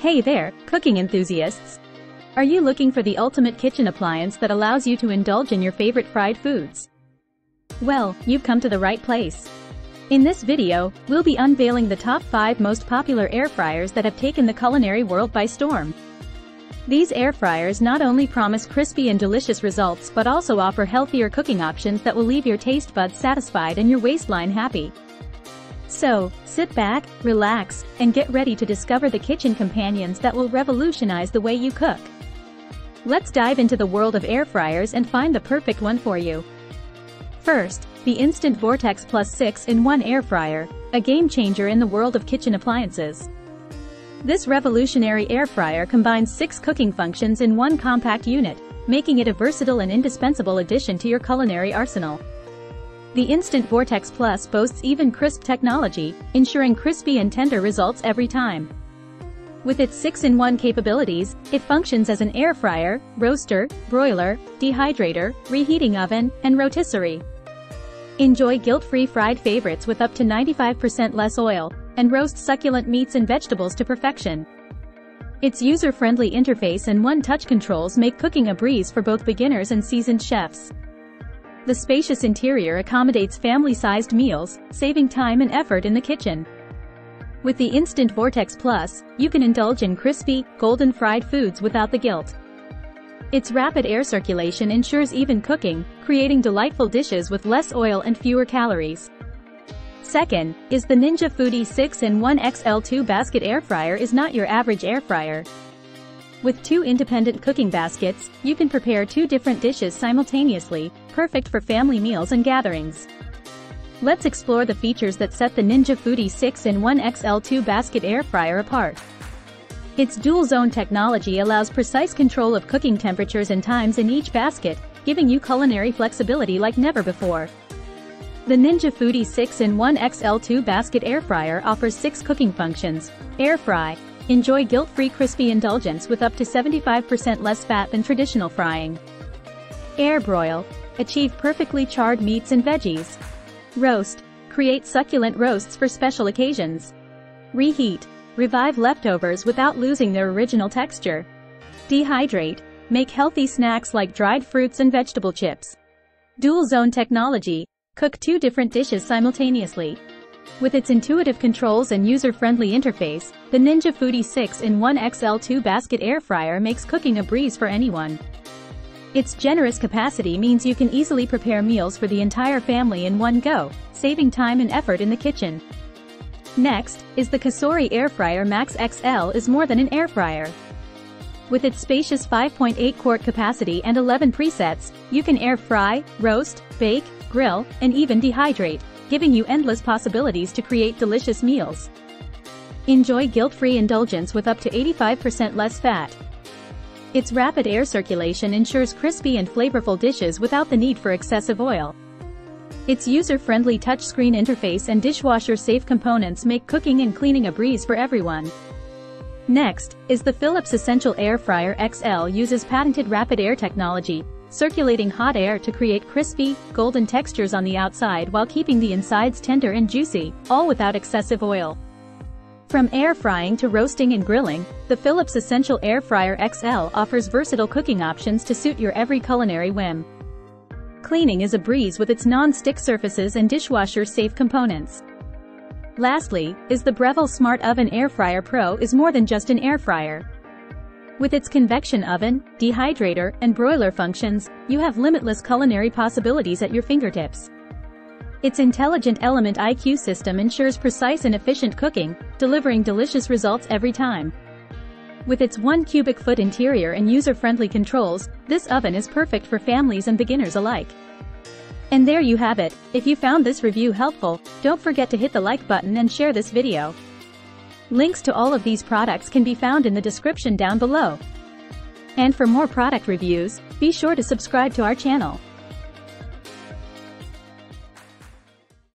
Hey there, cooking enthusiasts! Are you looking for the ultimate kitchen appliance that allows you to indulge in your favorite fried foods? Well, you've come to the right place. In this video, we'll be unveiling the top 5 most popular air fryers that have taken the culinary world by storm. These air fryers not only promise crispy and delicious results but also offer healthier cooking options that will leave your taste buds satisfied and your waistline happy. So, sit back, relax, and get ready to discover the kitchen companions that will revolutionize the way you cook. Let's dive into the world of air fryers and find the perfect one for you. First, the Instant Vortex Plus 6-in-1 Air Fryer, a game changer in the world of kitchen appliances. This revolutionary air fryer combines six cooking functions in one compact unit, making it a versatile and indispensable addition to your culinary arsenal. The Instant Vortex Plus boasts even crisp technology, ensuring crispy and tender results every time. With its 6-in-1 capabilities, it functions as an air fryer, roaster, broiler, dehydrator, reheating oven, and rotisserie. Enjoy guilt-free fried favorites with up to 95% less oil, and roast succulent meats and vegetables to perfection. Its user-friendly interface and one-touch controls make cooking a breeze for both beginners and seasoned chefs. The spacious interior accommodates family-sized meals, saving time and effort in the kitchen. With the Instant Vortex Plus, you can indulge in crispy, golden fried foods without the guilt. Its rapid air circulation ensures even cooking, creating delightful dishes with less oil and fewer calories. Second, is the Ninja Foodi 6-in-1 XL2 basket air fryer is not your average air fryer. With two independent cooking baskets, you can prepare two different dishes simultaneously, perfect for family meals and gatherings. Let's explore the features that set the Ninja Foodi 6-in-1 XL2 basket air fryer apart. Its dual-zone technology allows precise control of cooking temperatures and times in each basket, giving you culinary flexibility like never before. The Ninja Foodi 6-in-1 XL2 basket air fryer offers six cooking functions. Air fry, Enjoy guilt-free crispy indulgence with up to 75% less fat than traditional frying. Air broil. Achieve perfectly charred meats and veggies. Roast. Create succulent roasts for special occasions. Reheat. Revive leftovers without losing their original texture. Dehydrate. Make healthy snacks like dried fruits and vegetable chips. Dual zone technology. Cook two different dishes simultaneously. With its intuitive controls and user-friendly interface, the Ninja Foodi 6-in-1 XL2 basket air fryer makes cooking a breeze for anyone. Its generous capacity means you can easily prepare meals for the entire family in one go, saving time and effort in the kitchen. Next, is the Cosori Air Fryer Max XL is more than an air fryer. With its spacious 5.8 quart capacity and 11 presets, you can air fry, roast, bake, grill, and even dehydrate, giving you endless possibilities to create delicious meals. Enjoy guilt-free indulgence with up to 85% less fat. Its rapid air circulation ensures crispy and flavorful dishes without the need for excessive oil. Its user-friendly touchscreen interface and dishwasher-safe components make cooking and cleaning a breeze for everyone. Next, is the Philips Essential Air Fryer XL uses patented rapid air technology, circulating hot air to create crispy, golden textures on the outside while keeping the insides tender and juicy, all without excessive oil. From air frying to roasting and grilling, the Philips Essential Air Fryer XL offers versatile cooking options to suit your every culinary whim. Cleaning is a breeze with its non-stick surfaces and dishwasher-safe components. Lastly, is the Breville Smart Oven Air Fryer Pro is more than just an air fryer. With its convection oven, dehydrator, and broiler functions, you have limitless culinary possibilities at your fingertips. Its intelligent element IQ system ensures precise and efficient cooking, delivering delicious results every time. With its 1 cubic foot interior and user-friendly controls, this oven is perfect for families and beginners alike. And there you have it, if you found this review helpful, don't forget to hit the like button and share this video. Links to all of these products can be found in the description down below. And for more product reviews, be sure to subscribe to our channel.